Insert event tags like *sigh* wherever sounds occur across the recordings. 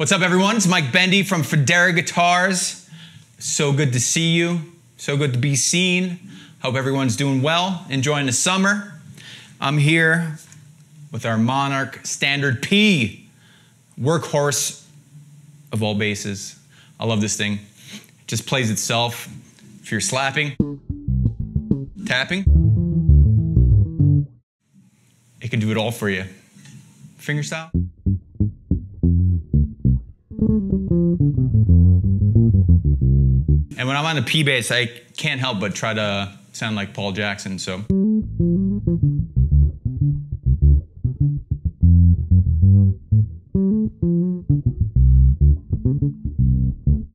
What's up, everyone? It's Mike Bendy from Fodera Guitars. So good to see you. So good to be seen. Hope everyone's doing well, enjoying the summer. I'm here with our Monarch Standard P, workhorse of all basses. I love this thing. It just plays itself. If you're slapping, tapping, it can do it all for you. Fingerstyle. And when I'm on the P bass, I can't help but try to sound like Paul Jackson, so.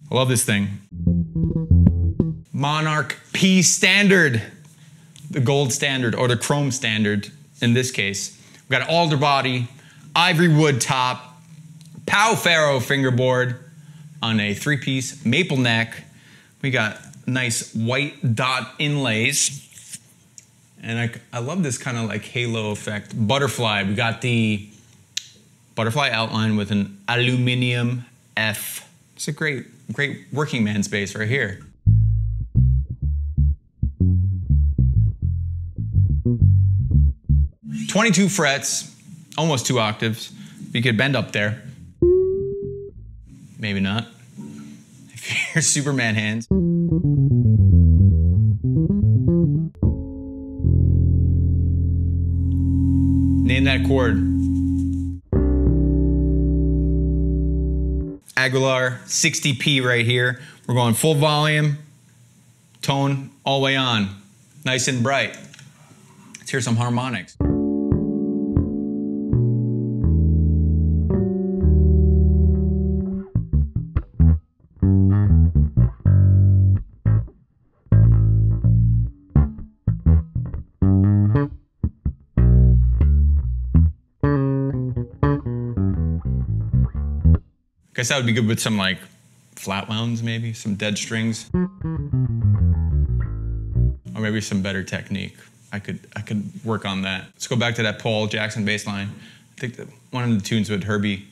I love this thing. Monarch P standard, the gold standard, or the chrome standard in this case. We've got an alder body, ivory wood top, Pau Ferro fingerboard on a three piece maple neck. We got nice white dot inlays. And I, I love this kind of like halo effect. Butterfly, we got the butterfly outline with an aluminum F. It's a great, great working man's bass right here. Twenty-two frets, almost two octaves. You could bend up there. Maybe not. *laughs* If you're Superman hands. Name that chord. Aguilar 60p right here. We're going full volume, tone all the way on, nice and bright. Let's hear some harmonics. Guess that would be good with some like flat wounds, maybe some dead strings, or maybe some better technique. I could I could work on that. Let's go back to that Paul Jackson bass line. I think that one of the tunes with Herbie.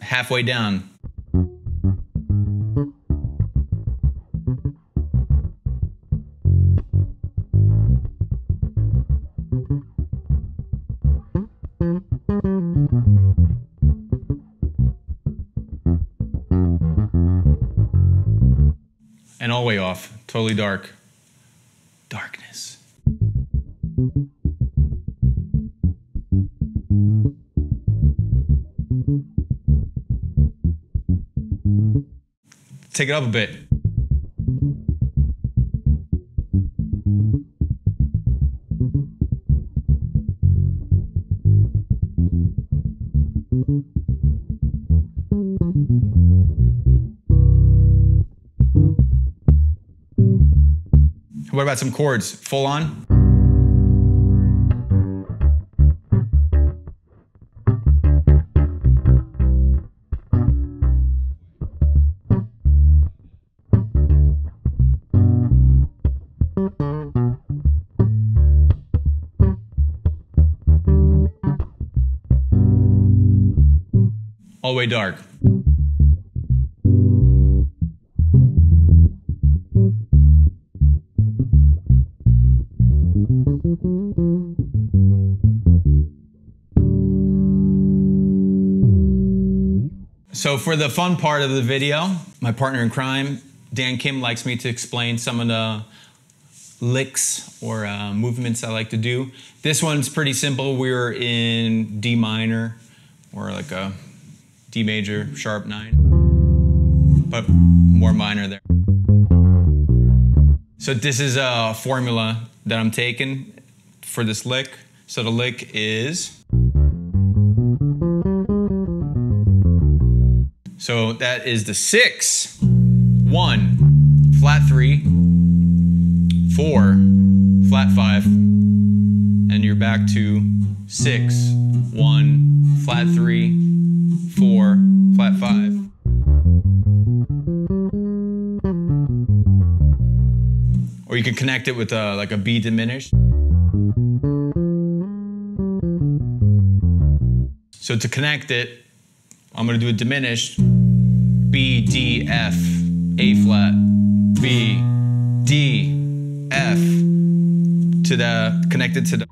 Halfway down. And all the way off, totally dark. Darkness. Take it up a bit. What about some chords? Full on? All the way dark. So for the fun part of the video, my partner in crime, Dan Kim, likes me to explain some of the licks or uh, movements I like to do. This one's pretty simple. We're in D minor or like a D major, sharp nine, but more minor there. So this is a formula that I'm taking for this lick. So the lick is. So that is the six, one, flat three, four, flat five, and and you're back to six, one, flat three, four, flat five. Or you can connect it with a, like a B diminished. So to connect it, I'm gonna do a diminished B, D, F, A flat, B, D, F to the connected to the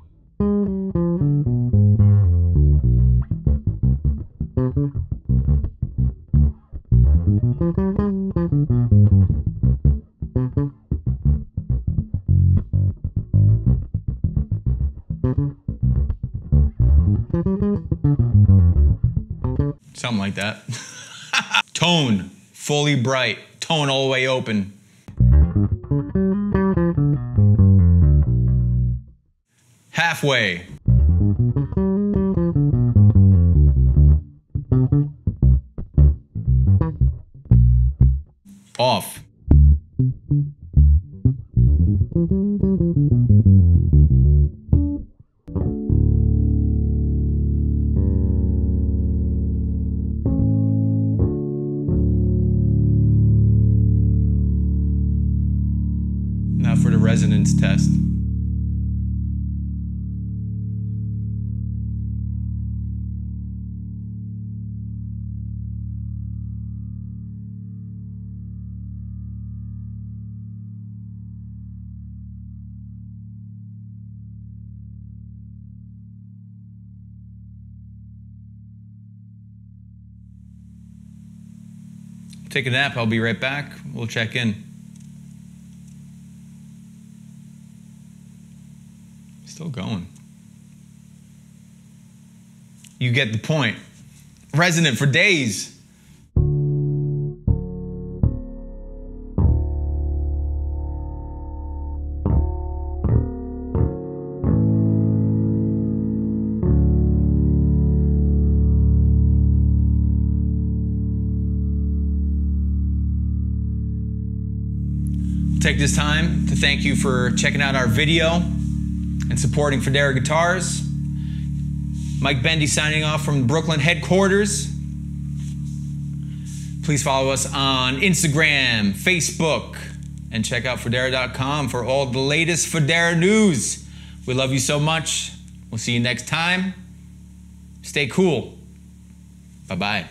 Something like that. *laughs* Tone, fully bright. Tone all the way open. Halfway. Take a nap. I'll be right back. We'll check in. Still going. You get the point. Resident for days. Take this time to thank you for checking out our video and supporting Fodera Guitars. Mike Bendy signing off from Brooklyn headquarters. Please follow us on Instagram, Facebook, and check out Fodera.com for all the latest Fodera news. We love you so much. We'll see you next time. Stay cool. Bye bye.